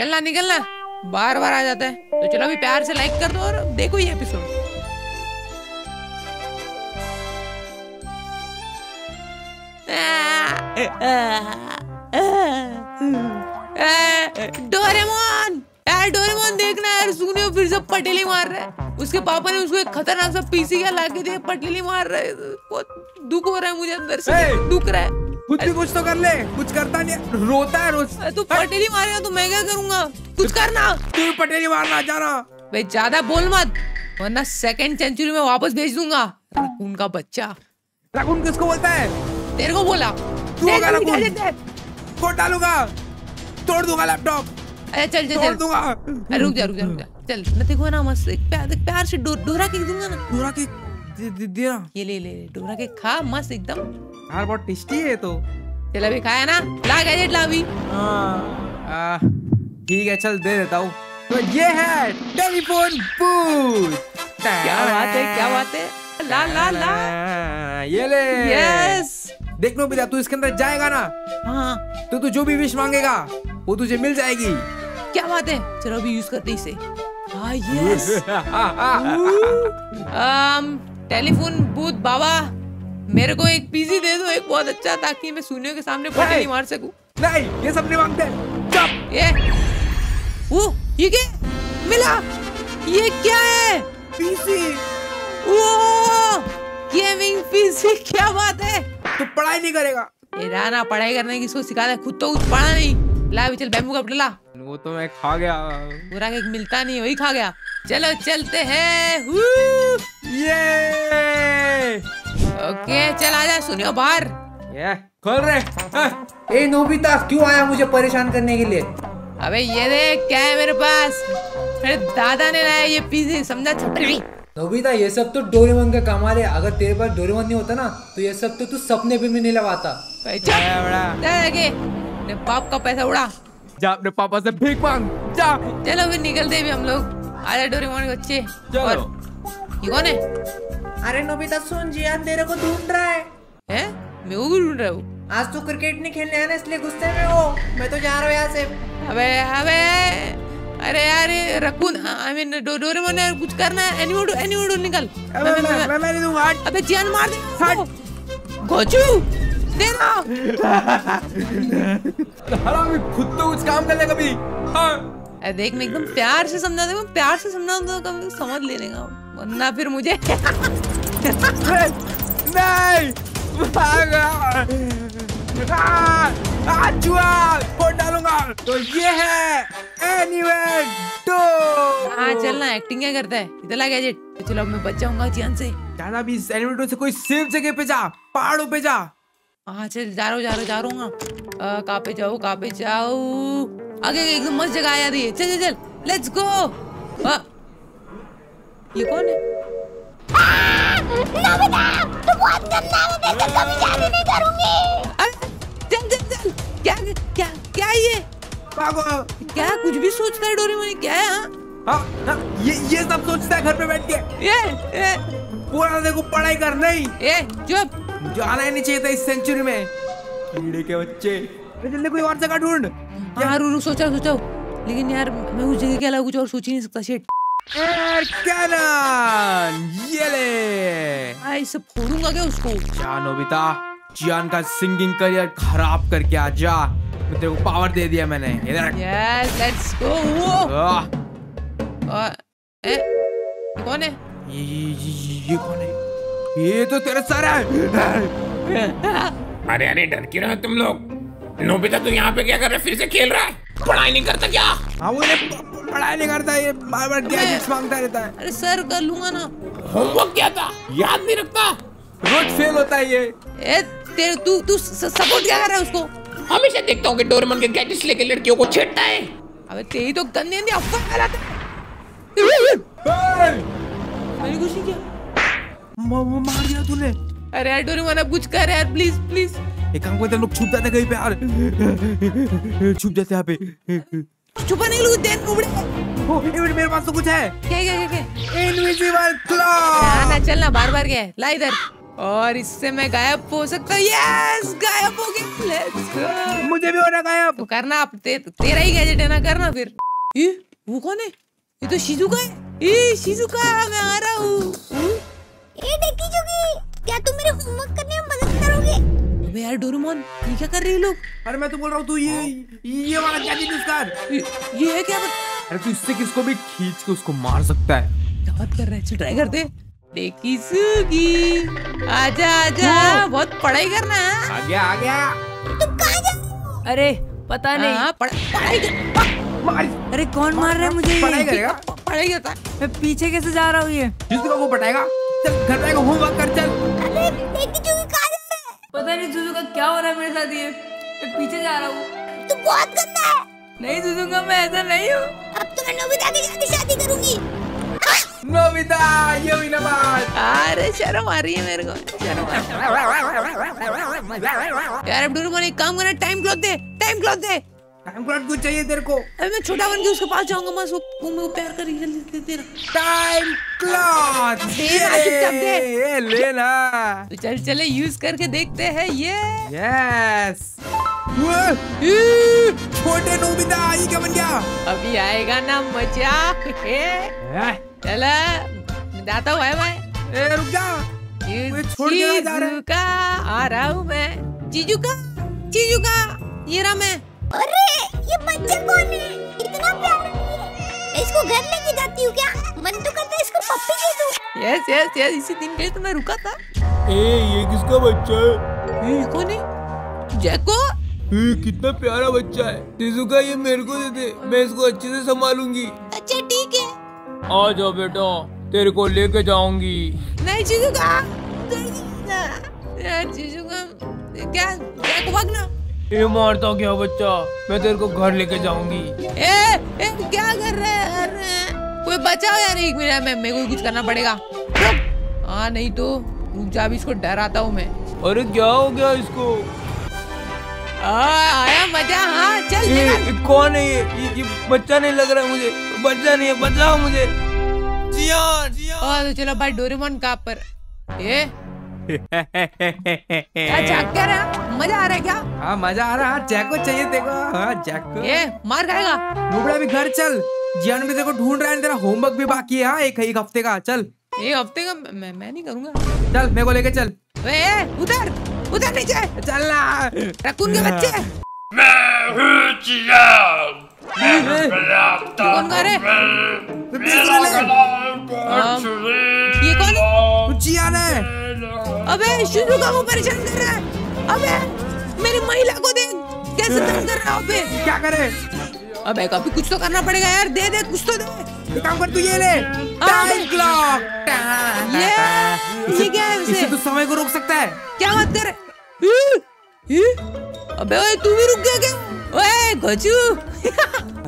चलना निकलना। बार बार आ जाता है। तो चलो अभी प्यार से लाइक कर दो और देखो ये एपिसोड डोरेमोन! यार डोरेमोन देखना यार सुनियो फिर से पटेली मार रहा है। उसके पापा ने उसको एक खतरनाक सा पीसी का लाके दिया पटेली मार रहा है। बहुत दुख हो रहा है मुझे अंदर से। दुख रहा है। कुछ भी कुछ तो कर ले। कुछ करता नहीं रोता है रोज। तू पटेली मारेगा तो मैं क्या करूँगा? कुछ करना। तू भी पटेली मारना जा रहा। भाई ज़्यादा बोल मत वरना सेकंड सेंचुरी में वापस भेज दूँगा। रकून का बच्चा। रकून किसको बोलता है? तेरे को बोला। तू होगा रकून। देख। डालूँगा। तोड़ दूँगा लैपटॉप अरे चल चल तोड़ दूँगा। रुक जा रुक जा रुक जा। चल मैं देखो ना मस्त एक प्यार से डोरा केक दूँगा ना। पूरा के दे- ये ले ले डोरा केक खा मस्त एकदम। यार बहुत टेस्टी है तो। चल अभी खाया ना? ला गैजेट ला अभी। ठीक है चल दे देता हूँ। तो ये है टेलीफोन बूथ क्या बात है क्या बात है। ला ला ला। ये ले। यस देख लो बेटा तू इसके अंदर जाएगा ना हाँ। तो तू जो भी विश मांगेगा वो तुझे मिल जाएगी। क्या बात है। चलो अभी यूज़ करते इसे। हाँ यस um, टेलीफोन बूथ बाबा मेरे को एक पीसी दे दो एक बहुत अच्छा ताकि मैं सुनियो के सामने पटेली मार सकूँ। नहीं ये सब नहीं मांगते। चुप। ये वो ये क्या? मिला? ये क्या है? पीसी। वो गेमिंग पीसी क्या बात है? तू पढ़ाई नहीं करेगा। ये राना पढ़ाई करने की इसको सिखाता है खुद तो कुछ पढ़ा नहीं। ला अभी चल बैम्बू का ला वो तो मैं खा गया। पूरा केक मिलता नहीं वही खा गया। चलो चलते हैं। हू। ये ओके चल आजा सुनियो बाहर। ये खोल रहे ए नोबिता क्यों आया मुझे परेशान करने के लिए? अबे ये देख क्या है मेरे पास? मेरे दादा ने लाया ये पीसी समझा? छपरी नोबिता ये सब तो डोरेमोन का कमाल है। अगर तेरे पास डोरेमोन नहीं होता ना तो ये सब तो तू सपने पे भी नहीं लगाता। जा। अपने बाप का पैसा उड़ा। जा अपने पापा से भीख मांग। जा। चलो फिर निकलते भी हम लोग। आजा डोरेमोन के बच्चे। चलो। ये कौन है अरे नोबिता सुन जियान तेरे को ढूंढ रहा है। हैं? मैं वो भी ढूंढ रहा हूँ। आज तो क्रिकेट नहीं खेलने आया ना इसलिए गुस्से में हो। मैं तो जा रहा हूँ यहाँ से। अबे अबे। अरे यार रकून आई मीन डोरेमोन ने कुछ करना है। एनीमोड एनीमोड निकल। मैं मैं मैं- मैं। मैं नहीं दूँगा हट। अबे चियान मार दे। हट। गोचू देना हरामी खुद तो कुछ काम कर ले कभी। हाँ। देख मैं एकदम प्यार से समझा दूँगा प्यार से समझा दूँगा तो कभी समझ ले लेगा वरना फिर मुझे। नहीं आ, आ, डालूँगा। तो ये है टू। हाँ चलना एक्टिंग क्या करता है? इधर ला गैजेट तो चलो अब मैं बच जाऊँगा से। इस एनीवे से कोई सेफ़ जगह पे जा पहाड़ों पे जा। हाँ चल जा रहा हूँ जा रहा जा रहा हूँ हाँ। कहाँ पे कहाँ पे जाऊँ? आगे एकदम मस्त जगह आया दी चल चल चल लेट्स गो ये कौन है? अरे, चल चल चल। क्या क्या क्या ये? क्या कुछ भी सोचता है डोरेमोन क्या है हाँ? हाँ, हाँ, ये ये सब सोचता है घर पे बैठ के। ये ये पूरा देखो पढ़ाई कर नहीं। ये चुप। आना ही नहीं चाहिए था इस सेंचुरी में। कीड़े के बच्चे। जल्दी कोई और जगह ढूंढ हाँ रुक सोचा सोचा। लेकिन यार मैं उस जगह के अलावा कुछ और सोच ही नहीं सकता शेट ये फोड़ूँगा क्या उसको जा नोबिता जियान का सिंगिंग करियर खराब करके आ जा मैं तेरे को पावर दे दिया मैंने इधर यस लेट्स गो वो ए ये कौन है ये ये ये ये कौन है ये तो तेरा सर है अरे अरे डर क्यों रहे तुम लोग नोबिता तू यहाँ पे क्या कर रहा है फिर से खेल रहा है पढ़ाई नहीं करता क्या हाँ वो पढ़ाई नहीं करता ये बार बार गैजेट्स माँगता रहता है। अरे सर कर लूँगा ना। होमवर्क क्या था याद नहीं रखता। रोज फेल होता है ये। ए तेरे तू तू सपोर्ट क्या कर रहा है उसको? हमेशा देखता हूँ कि डोरेमोन के गैजेट्स लेके लड़कियों को छेड़ता है। अबे तेरी तो गंदी गंदी अफवाह फैलाता है! मैंने कुछ नहीं किया मार दिया तूने। अरे यार डोरेमोन अब कुछ कर यार प्लीज़ प्लीज़ एक काम करते लोग छुप जाते कहीं पे यार। छुप जाते यहाँ पे। छुपा नहीं लू देन उबड़े। ओ, ये मेरे पास तो कुछ है। क्या क्या क्या क्या? इनविजिबल हाँ क्लॉ ना चलना बार बार क्या है। ला इधर। और इससे मैं गायब हो सकता हूँ। यस गायब हो गया। लेट्स गो मुझे भी होना गायब। तो करना आप ते, तेरा ही गैजेट है ना करना फिर। ये वो कौन है? ये तो शिजुका है। ये शिजुका मैं आ रहा हूँ? ए डेकी जोगी क्या तुम मेरे होमवर्क करने में मदद करोगे? अबे यार डोरेमोन ये क्या कर रहे हैं लोग? अरे मैं तो बोल रहा हूँ तू ये ये वाला गैजेट यूज़ कर ये, ये है क्या? बात अरे तू इससे किसको भी खींच के उसको मार सकता है। क्या बात कर रहे हैं? चल ट्राई करते डेकी सुगी आजा आजा बहुत पढ़ाई करना है आ गया आ गया। तुम कहाँ जा? अरे पता नहीं। हाँ, पढ़- पढ़ाई कर मार। अरे कौन मार रहा है मुझे पढ़ाई करेगा? पढ़ाई करता मैं पीछे कैसे जा रहा हूँ ये? जिसको वो पटाएगा। चल घर पे होमवर्क कर चल। अरे रहे है पता नहीं सुजुका क्या हो रहा है मेरे साथ ये। मैं पीछे जा रहा हूँ। तू बहुत गंदा है। नहीं सुजुका मैं ऐसा नहीं हूँ। अब तो मैं नोबिता के साथ शादी करूँगी। नोबिता ये हुई ना बात अरे शर्म आ रही है मेरे को। शर्म आ रही है। यार अब डूरू एक काम करना टाइम क्लॉक दे टाइम क्लॉक दे। टाइम कुछ चाहिए तेरे को? अबे मैं छोटा बन के उसके पास जाऊँगा मैं उसको वो मेरे को प्यार करेगी जल्दी दे ना टाइम दे ना, चुपचाप दे। ये लेना तो चल चले यूज़ करके देखते हैं ये। यस छोटे नोबिता ये क्या बन गया? अभी आएगा ना मज़ा चला जाता हूँ भाई ए रुक जा। छोड़ जा रहा है? आ रहा हूँ मैं। चीजू का चीजू का ये रहा मैं। अरे ये बच्चा कौन है? इतना प्यारा है। मैं इसको घर लेके जाती हूँ क्या? मन तो करता है इसको पप्पी दे दूँ यस यस यस इसी दिन के लिए तो मैं रुका था। ए ये किसका बच्चा है? ये कौन है? जैको? ए, कितना प्यारा बच्चा है। शिजुका ये मेरे को दे दे मैं इसको अच्छे से संभालूँगी। अच्छा ठीक है। आ जाओ बेटा तेरे को लेके जाऊँगी। नहीं चीजू का। यार चीजू का। क्या? जैको भागना? ये मारता क्या बच्चा? मैं तेरे को घर लेके जाऊँगी। ए, ए क्या कर रहे हैं? अरे कोई बचाओ यार एक मिनट में मेरे को कुछ करना पड़ेगा। हाँ नहीं तो रुक जा अभी इसको डराता हूँ मैं। अरे क्या हो गया इसको? आ, आया मज़ा हाँ चल ये, ये कौन है ये? ये, ये बच्चा नहीं लग रहा है मुझे। बच्चा नहीं है बचाओ मुझे। जियान और तो चलो भाई डोरेमोन का पर। ए क्या झाँक रहा मज़ा आ रहा है क्या? हाँ मज़ा आ रहा है। जैको चाहिए देखो हाँ जैको। ए मार खाएगा? नुबड़ा भी घर चल। जियान भी देखो ढूंढ रहा है तेरा होमवर्क भी बाकी है। हाँ, एक एक हफ़्ते का चल। एक हफ़्ते का मैं मैं नहीं करूँगा। चल मेरे को लेके चल। उधर उधर नीचे। चल रकून के बच्चे। कौन गा रहे हाँ, ये कौन? है जियान है। अबे शिजुका को परेशान कर रहा है। अबे मेरी महिला को देख कैसे तंग कर रहा है अबे क्या करे? अबे कभी कुछ तो करना पड़ेगा यार दे दे कुछ तो दे। एक काम कर तू ये ले टाइम क्लॉक ये ये क्या है इसे? तू समय को रोक सकता है। क्या बात कर अबे ओए तू भी रुक गया क्या? ओए गजू।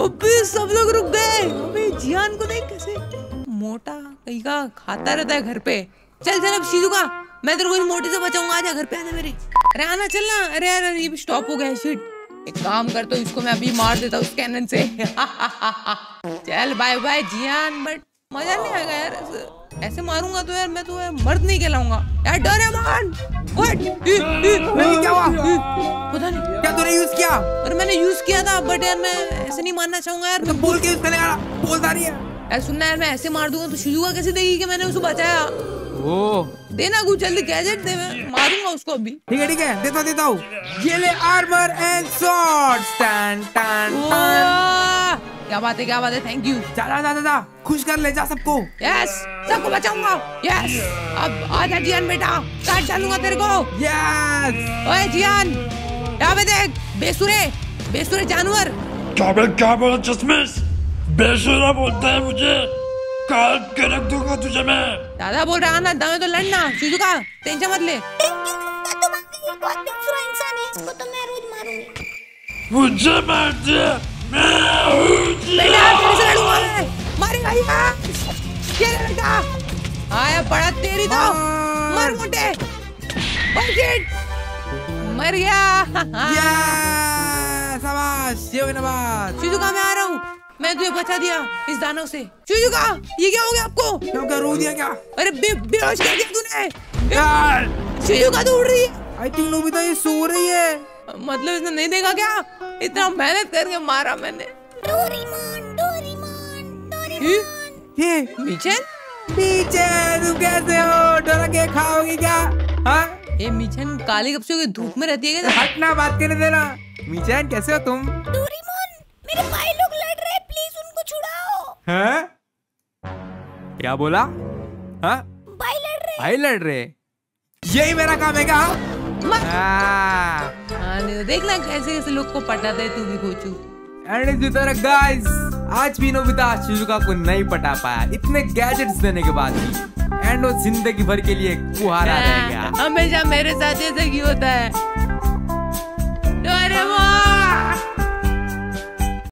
अबे सब लोग रुक गए। अबे जियान को देख कैसे। मोटा कहीं का खाता रहता है घर पे। चल चल अब शिजुका मैं तेरे को इस मोटे से बचाऊँगा आजा घर पे आजा मेरे। अरे आना चलना। अरे यार अरे ये भी स्टॉप हो गया शिट एक काम करता हूँ इसको मैं अभी मार देता हूँ कैनन से। चल बाय बाय जियान। बट मज़ा नहीं आएगा यार ऐसे, मारूँगा तो यार मैं तो यार मर्द नहीं कहलाऊँगा। यार डोरेमोन व्हाट नहीं, क्या हुआ? पता नहीं। क्या तूने यूज़ किया? और मैंने यूज़ किया था बट यार मैं ऐसे नहीं मानना चाहूँगा यार। तो बोल के यूज़ करने बोलता नहीं है। यार सुनना यार मैं ऐसे मार दूँगा तो शिजुका कैसे देगी कि मैंने उसको बचाया? ओ। देना कुछ जल्दी गैजेट दे मैं मारूँगा उसको अभी। ठीक है ठीक है देता देता हूँ। ये ले आर्मर एंड स्वॉर्ड टन टन क्या बात है क्या बात है थैंक यू जा जा जा जा, जा। खुश कर ले जा सबको। यस सबको बचाऊँगा। यस अब आजा जियान बेटा काट डालूँगा तेरे को। यस ओए जियान यहाँ पे देख बेसुरे बेसुरे जानवर। क्या बे क्या बोला चश्मिश बेसुरा बोलता है मुझे। काट के रख दूँगा तुझे मैं। दादा बोल रहा ना दावे तो लड़ना शिजुका टेंशन मत ले। है तो मुझे मार दे हूँ आया बड़ा तेरी तो। मर मोटे ओए मर गया। शाबाश शिजुका मैं मैं तुझे बचा दिया इस दानव से। शिजुका ये क्या हो गया आपको? क्या क्या रो दिया क्या? अरे बे बेहोश कर दिया तूने। यार! शिजुका तो उड़ रही है। आई थिंक नोबिता ये सो रही है। मतलब इसने नहीं देखा क्या? इतना मेहनत करके मारा मैंने। Doraemon Doraemon Doraemon. ही? ये? मिचन पीछे तुम कैसे हो? डरा के खाओगी क्या? हाँ? ये मिचन काली हो गई, धूप में रहती है क्या? हटना बात करने देना। मीचैन कैसे हो तुम? हैं? क्या बोला? हाँ? भाई लड़ रहे भाई लड़ रहे यही मेरा काम है क्या? हाँ। हाँ देखना कैसे कैसे लोग को पटाता है तू भी कोचू एंड गाइस आज भी नोबिता शिजुका को नहीं पटा पाया। इतने गैजेट्स देने के बाद भी। एंड वो ज़िंदगी भर के लिए कुहारा रह गया। हमेशा मेरे साथ ऐसा क्यों होता है।